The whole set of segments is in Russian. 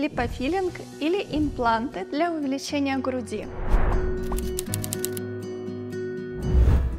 липофилинг или импланты для увеличения груди.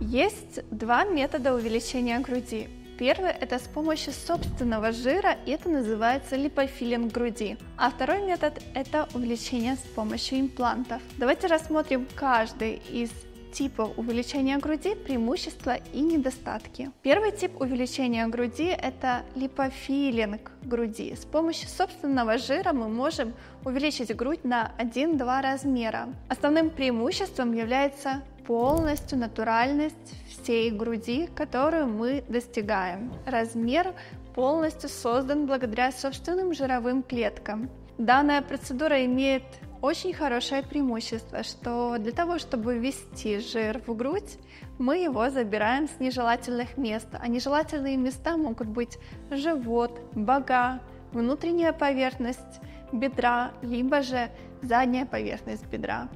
Есть два метода увеличения груди. Первый – это с помощью собственного жира, и это называется липофилинг груди. А второй метод – это увеличение с помощью имплантов. Давайте рассмотрим каждый из типов увеличения груди, преимущества и недостатки. Первый тип увеличения груди – это липофилинг груди. С помощью собственного жира мы можем увеличить грудь на 1-2 размера. Основным преимуществом является полностью натуральность всей груди, которую мы достигаем. Размер полностью создан благодаря собственным жировым клеткам. Данная процедура имеет очень хорошее преимущество, что для того, чтобы ввести жир в грудь, мы его забираем с нежелательных мест. А нежелательные места могут быть живот, бога, внутренняя поверхность бедра, либо же задняя поверхность бедра.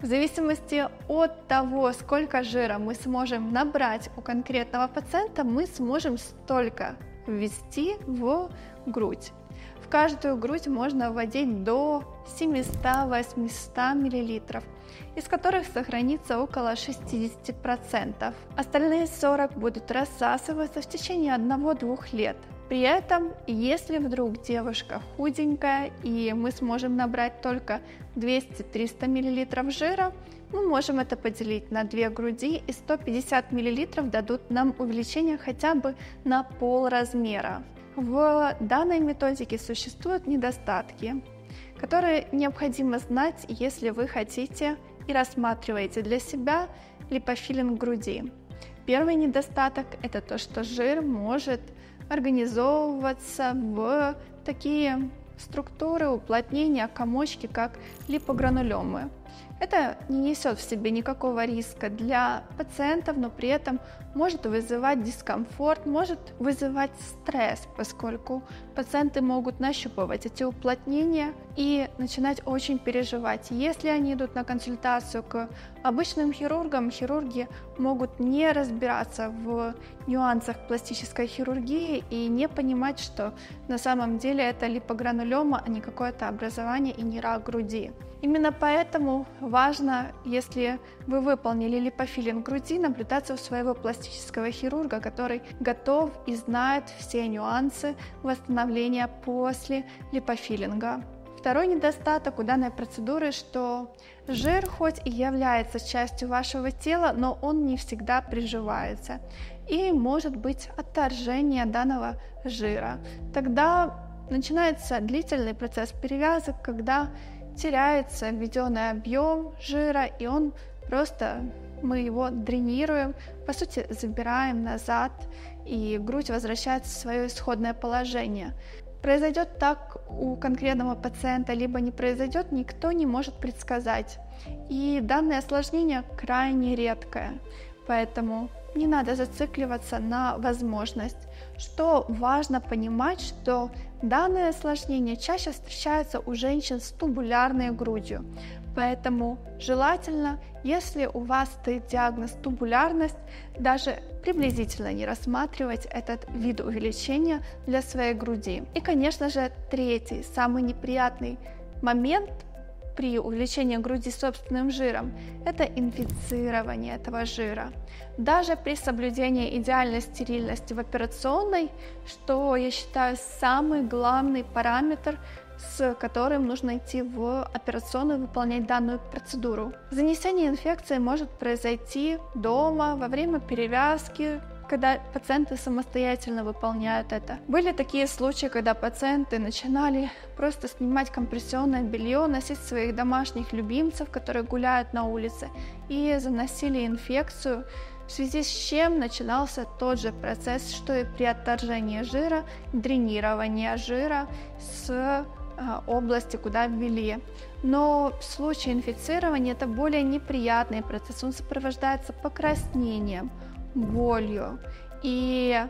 В зависимости от того, сколько жира мы сможем набрать у конкретного пациента, мы сможем столько ввести в грудь каждую грудь можно вводить до 700-800 мл, из которых сохранится около 60%. Остальные 40 будут рассасываться в течение 1-2 лет. При этом, если вдруг девушка худенькая и мы сможем набрать только 200-300 мл жира, мы можем это поделить на две груди и 150 мл дадут нам увеличение хотя бы на пол размера. В данной методике существуют недостатки, которые необходимо знать, если вы хотите и рассматриваете для себя липофилинг груди. Первый недостаток – это то, что жир может организовываться в такие структуры уплотнения, комочки, как липогранулемы. Это не несет в себе никакого риска для пациентов, но при этом может вызывать дискомфорт, может вызывать стресс, поскольку пациенты могут нащупывать эти уплотнения и начинать очень переживать. Если они идут на консультацию к обычным хирургам, хирурги могут не разбираться в нюансах пластической хирургии и не понимать, что на самом деле это липогранулема, а не какое-то образование и не рак груди. Именно поэтому важно, если вы выполнили липофилинг груди, наблюдаться у своего пластического хирурга, который готов и знает все нюансы восстановления после липофилинга. Второй недостаток у данной процедуры, что жир хоть и является частью вашего тела, но он не всегда приживается. И может быть отторжение данного жира. Тогда начинается длительный процесс перевязок, когда теряется введенный объем жира, и он просто мы его дренируем, по сути забираем назад, и грудь возвращается в свое исходное положение. Произойдет так у конкретного пациента, либо не произойдет, никто не может предсказать. И данное осложнение крайне редкое, поэтому не надо зацикливаться на возможность. Что важно понимать, что данное осложнение чаще встречается у женщин с тубулярной грудью. Поэтому желательно, если у вас стоит диагноз тубулярность, даже приблизительно не рассматривать этот вид увеличения для своей груди. И, конечно же, третий, самый неприятный момент при увеличении груди собственным жиром – это инфицирование этого жира. Даже при соблюдении идеальной стерильности в операционной, что я считаю самый главный параметр, с которым нужно идти в операционную выполнять данную процедуру. Занесение инфекции может произойти дома, во время перевязки, когда пациенты самостоятельно выполняют это. Были такие случаи, когда пациенты начинали просто снимать компрессионное белье, носить своих домашних любимцев, которые гуляют на улице, и заносили инфекцию, в связи с чем начинался тот же процесс, что и при отторжении жира, дренирование жира с области, куда ввели. Но в случае инфицирования это более неприятный процесс, он сопровождается покраснением, болью. И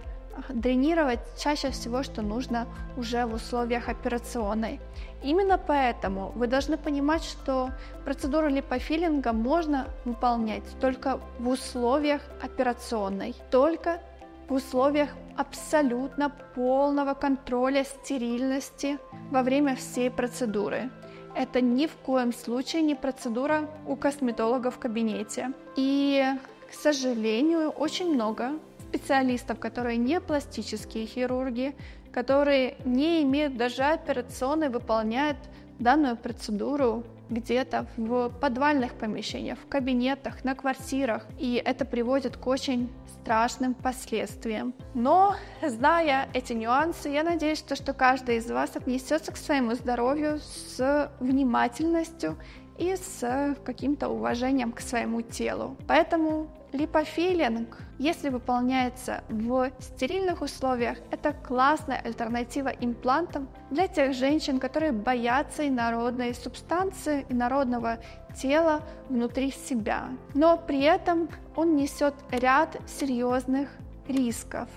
дренировать чаще всего, что нужно уже в условиях операционной. Именно поэтому вы должны понимать, что процедуру липофилинга можно выполнять только в условиях операционной, только в условиях абсолютно полного контроля стерильности во время всей процедуры. Это ни в коем случае не процедура у косметолога в кабинете. И, к сожалению, очень много специалистов, которые не пластические хирурги, которые не имеют даже операционной, выполняют данную процедуру где-то в подвальных помещениях, в кабинетах, на квартирах. И это приводит к очень страшным последствиям. Но, зная эти нюансы, я надеюсь, что, что каждый из вас отнесется к своему здоровью с внимательностью и с каким-то уважением к своему телу. Поэтому Липофилинг, если выполняется в стерильных условиях, это классная альтернатива имплантам для тех женщин, которые боятся инородной субстанции, инородного тела внутри себя. Но при этом он несет ряд серьезных рисков.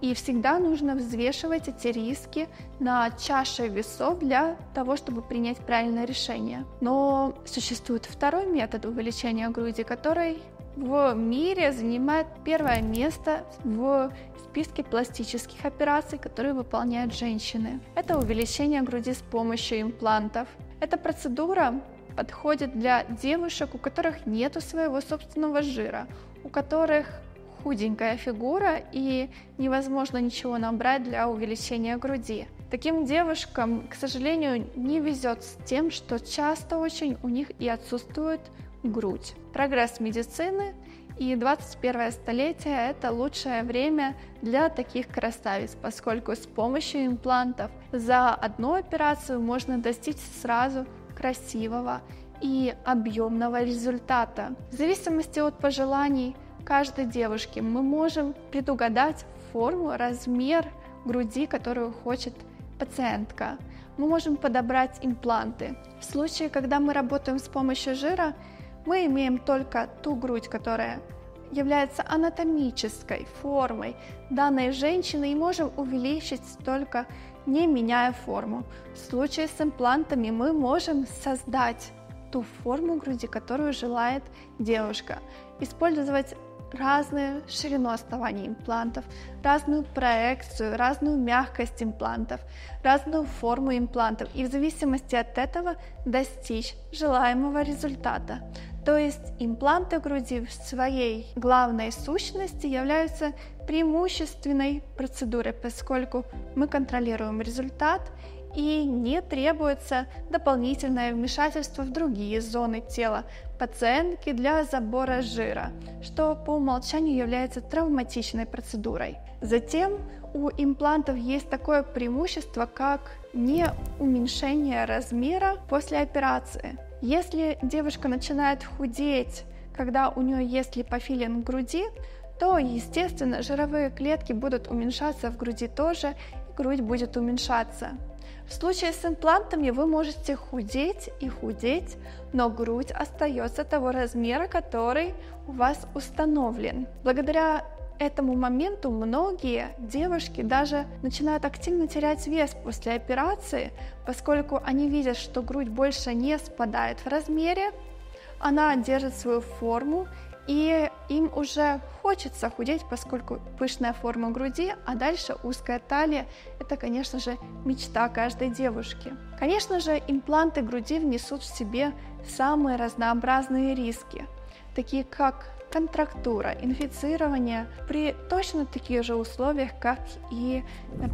И всегда нужно взвешивать эти риски на чаше весов для того, чтобы принять правильное решение. Но существует второй метод увеличения груди, который в мире занимает первое место в списке пластических операций, которые выполняют женщины. Это увеличение груди с помощью имплантов. Эта процедура подходит для девушек, у которых нет своего собственного жира, у которых худенькая фигура и невозможно ничего набрать для увеличения груди. Таким девушкам, к сожалению, не везет с тем, что часто очень у них и отсутствует грудь. Прогресс медицины и 21 столетие – это лучшее время для таких красавиц, поскольку с помощью имплантов за одну операцию можно достичь сразу красивого и объемного результата. В зависимости от пожеланий каждой девушки мы можем предугадать форму, размер груди, которую хочет пациентка. Мы можем подобрать импланты. В случае, когда мы работаем с помощью жира, мы имеем только ту грудь, которая является анатомической формой данной женщины и можем увеличить только не меняя форму. В случае с имплантами мы можем создать ту форму груди, которую желает девушка. Использовать разную ширину основания имплантов, разную проекцию, разную мягкость имплантов, разную форму имплантов и в зависимости от этого достичь желаемого результата. То есть импланты груди в своей главной сущности являются преимущественной процедурой, поскольку мы контролируем результат и не требуется дополнительное вмешательство в другие зоны тела пациентки для забора жира, что по умолчанию является травматичной процедурой. Затем у имплантов есть такое преимущество, как не уменьшение размера после операции. Если девушка начинает худеть, когда у нее есть липофилин груди, то, естественно, жировые клетки будут уменьшаться в груди тоже, и грудь будет уменьшаться. В случае с имплантами вы можете худеть и худеть, но грудь остается того размера, который у вас установлен. Благодаря этому моменту многие девушки даже начинают активно терять вес после операции, поскольку они видят, что грудь больше не спадает в размере, она держит свою форму и им уже хочется худеть, поскольку пышная форма груди, а дальше узкая талия – это, конечно же, мечта каждой девушки. Конечно же, импланты груди внесут в себе самые разнообразные риски, такие как контрактура, инфицирование при точно таких же условиях, как и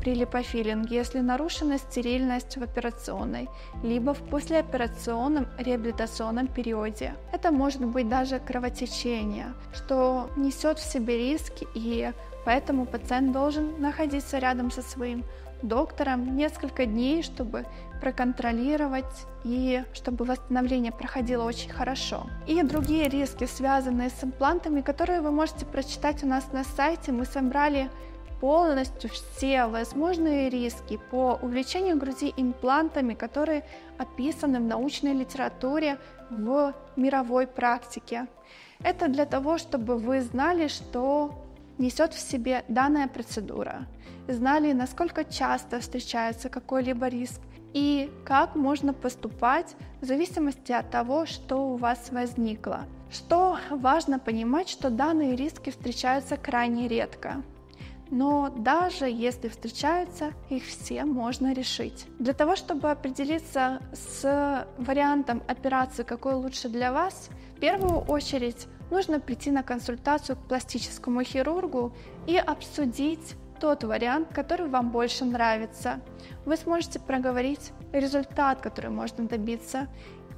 при липофилинге, если нарушена стерильность в операционной, либо в послеоперационном реабилитационном периоде. Это может быть даже кровотечение, что несет в себе риски и поэтому пациент должен находиться рядом со своим доктором несколько дней, чтобы проконтролировать и чтобы восстановление проходило очень хорошо. И другие риски, связанные с имплантами, которые вы можете прочитать у нас на сайте, мы собрали полностью все возможные риски по увлечению груди имплантами, которые описаны в научной литературе в мировой практике. Это для того, чтобы вы знали, что несет в себе данная процедура, знали, насколько часто встречается какой-либо риск и как можно поступать в зависимости от того, что у вас возникло. Что важно понимать, что данные риски встречаются крайне редко. но даже если встречаются, их все можно решить. Для того, чтобы определиться с вариантом операции, какой лучше для вас, в первую очередь нужно прийти на консультацию к пластическому хирургу и обсудить тот вариант, который вам больше нравится. Вы сможете проговорить результат, который можно добиться,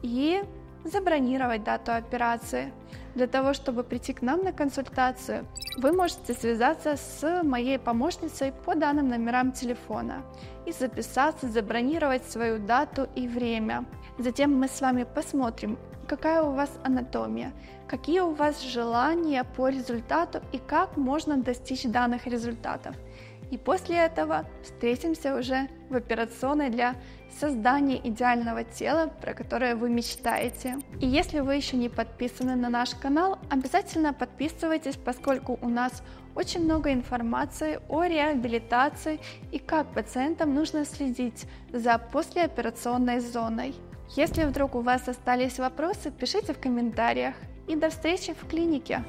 и забронировать дату операции. Для того, чтобы прийти к нам на консультацию, вы можете связаться с моей помощницей по данным номерам телефона и записаться, забронировать свою дату и время. Затем мы с вами посмотрим, какая у вас анатомия, какие у вас желания по результату и как можно достичь данных результатов. И после этого встретимся уже в операционной для создания идеального тела, про которое вы мечтаете. И если вы еще не подписаны на наш канал, обязательно подписывайтесь, поскольку у нас очень много информации о реабилитации и как пациентам нужно следить за послеоперационной зоной. Если вдруг у вас остались вопросы, пишите в комментариях. И до встречи в клинике!